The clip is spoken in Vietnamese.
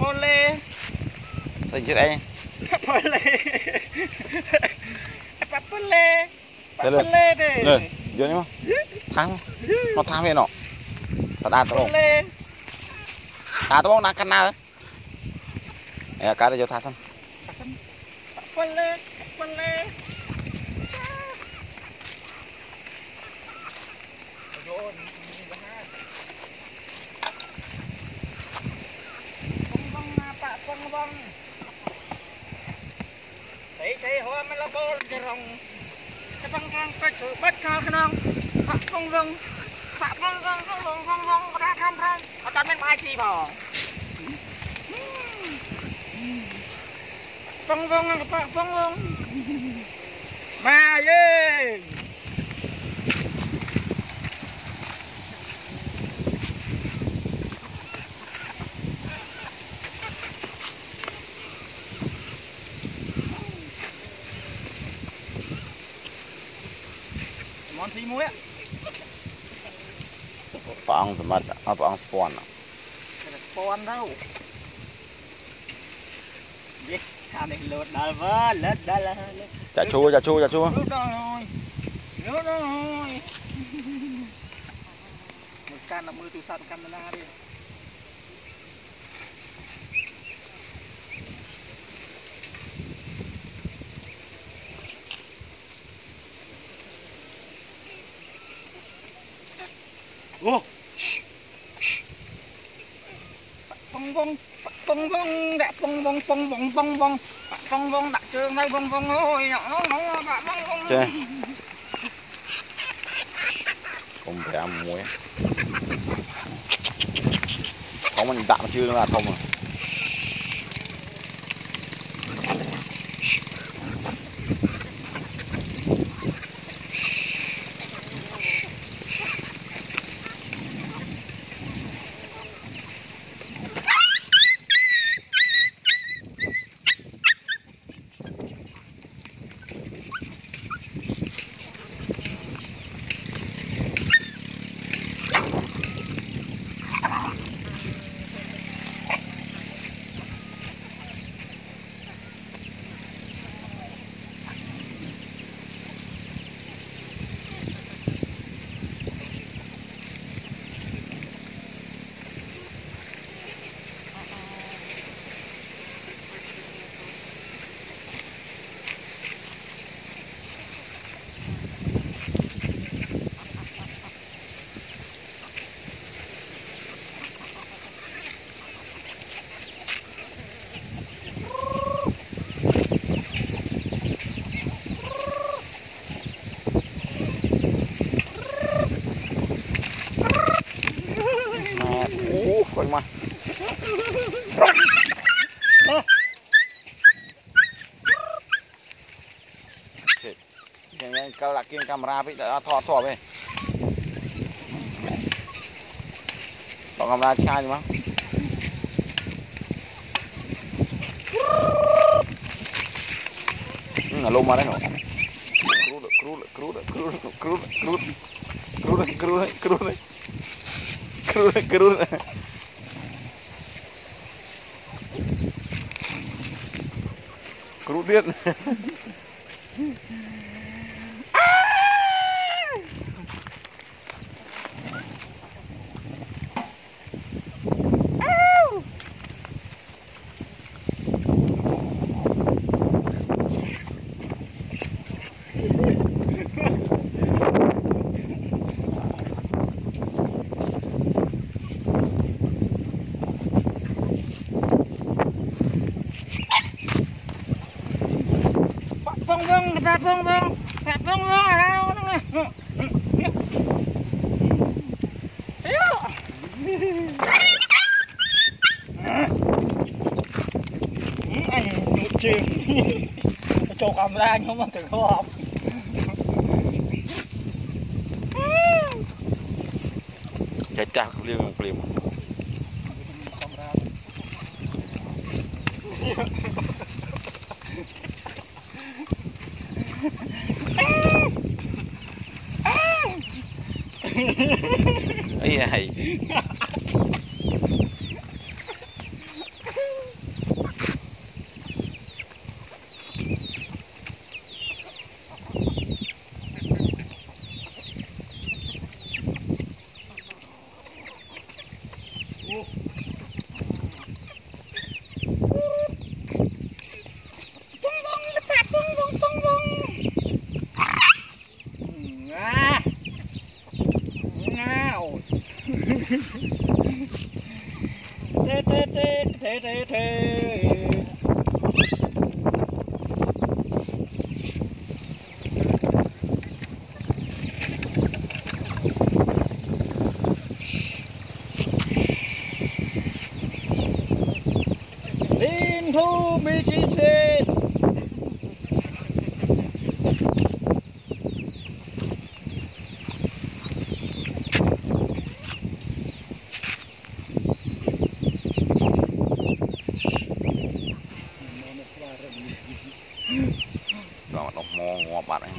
Pole. Sao vậy đây? Pole. Pole. Pole đây. Đây, vô đi mà. Thang. Nó thang vậy nọ. Ta đạt đâu. Pole. Ta đâu nó cắn nào. Nè, cá đây vô thả sân. Tha sân. Rồi. bông. Thấy thấy hoa mới là bông cái rồng. Cái bông bông cái chữ bất cho cái nông bạc bông bông bạc bông bông bông bông bông bông ra tham tham ở tận bên mai chi bò. Bông bông bông bông ma ơi ទី1ព្រះអង្គសម្បត្តិអព្រះអង្គស្ពាន់គេស្ពាន់ទៅនេះខាងនេះលោតដល់វើលិតដល់ចាឈូចាឈូចាឈូលោតដល់ហើយលោតដល់ហើយមកកាន់ដល់មើលទូរស័ព្ទកាន់ដល់ណាទេ bong bong bong bong đẹp bong bong bong bong bong bong bong bong đặt trường đây bong bong ôi, nhỏ nó bạn bong bong Chê. không phải ăn muối. Có mình đạm chưa là không à. កលដាក់គៀងកាមេរ៉ាពេកដល់អត់ថតថតទេបងកាមេរ៉ាឆ្ងាយមកអាលុំមកđấy hảគ្រូគ្រូគ្រូគ្រូគ្រូគ្រូគ្រូគ្រូគ្រូគ្រូ Kerut, kerut. Kerut dia. bông vương vương Thả vương vương ở đây nó nghe Anh nụ chim Chỗ cầm ra anh không ăn thử không học Chạy chạc liêm liêm Hãy subscribe cho kênh Ghiền Mì Gõ Để không bỏ lỡ những video hấp dẫn ấy Liên thu BCC Đó nó mò ngò bạt ấy.